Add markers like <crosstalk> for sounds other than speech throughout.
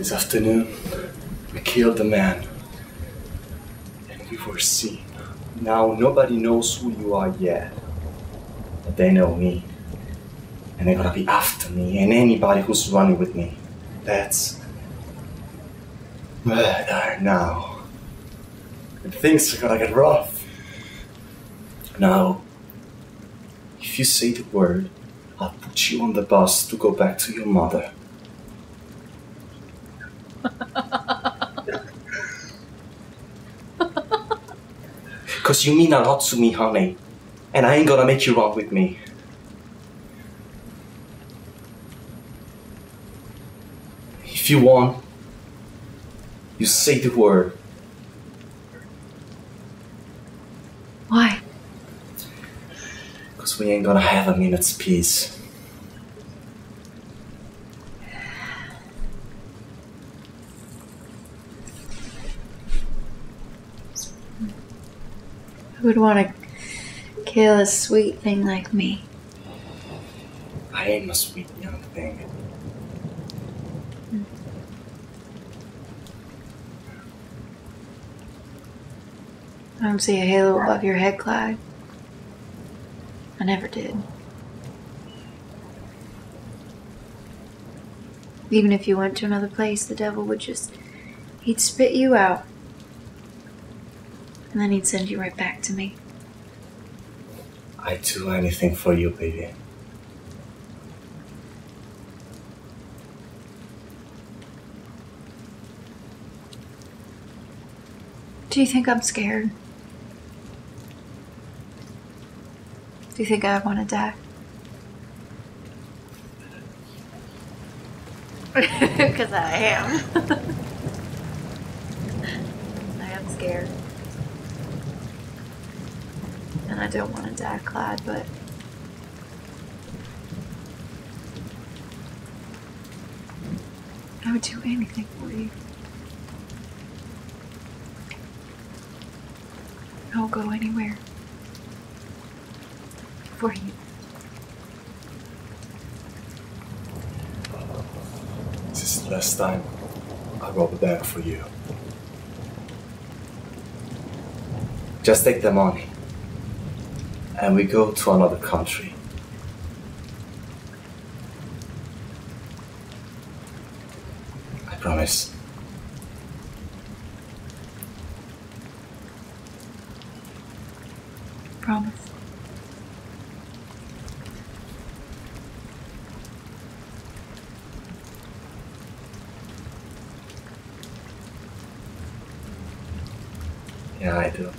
This afternoon, we killed the man. And we were seen. Now nobody knows who you are yet. But they know me. And they're gonna be after me and anybody who's running with me. That's murder now. And things are gonna get rough. Now, if you say the word, I'll put you on the bus to go back to your mother. Cause you mean a lot to me, honey. And I ain't gonna make you run with me. If you want, you say the word. Why? Cause we ain't gonna have a minute's peace. Who would want to kill a sweet thing like me? I ain't a sweet young thing. I don't see a halo above your head, Clyde. I never did. Even if you went to another place, the devil would just. He'd spit you out. And then he'd send you right back to me. I'd do anything for you, baby. Do you think I'm scared? Do you think I want to die? <laughs> Because I am. <laughs> I am scared. And I don't want to die, Clyde, but. I would do anything for you. I'll go anywhere. For you. This is the last time I rob a bank for you. Just take the money. And we go to another country. I promise. Promise. Yeah, I do.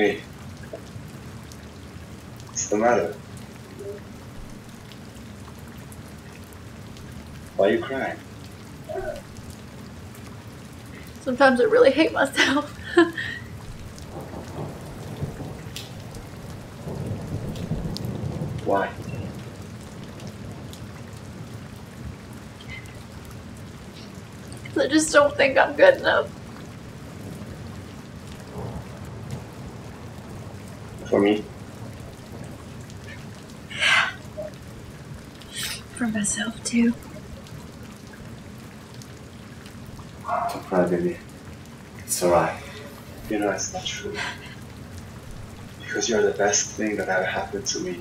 Hey. What's the matter? Why are you crying? Sometimes I really hate myself. Why? I just don't think I'm good enough. For me? For myself, too. Don't cry, baby. It's alright. You know, it's not true. Because you're the best thing that ever happened to me.